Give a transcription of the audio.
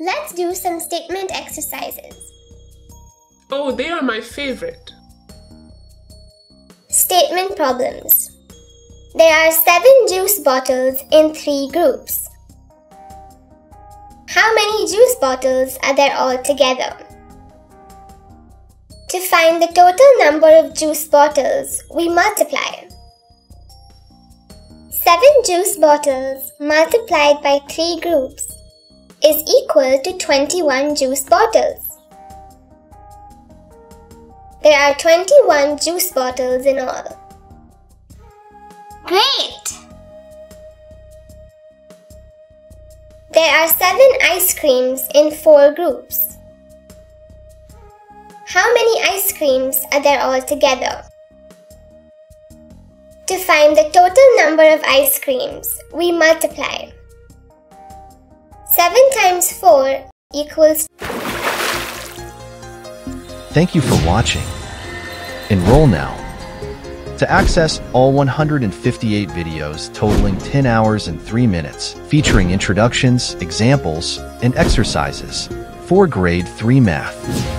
Let's do some statement exercises. Oh, they are my favorite. Statement problems. There are seven juice bottles in three groups. How many juice bottles are there altogether? To find the total number of juice bottles, we multiply. 7 juice bottles multiplied by 3 groups is equal to 21 juice bottles. There are 21 juice bottles in all. Great! There are 7 ice creams in 4 groups. How many ice creams are there altogether? To find the total number of ice creams, we multiply. 7 times 4 equals Thank you for watching. Enroll now. To access all 158 videos totaling 10 hours and 3 minutes, featuring introductions, examples, and exercises for grade 3 math.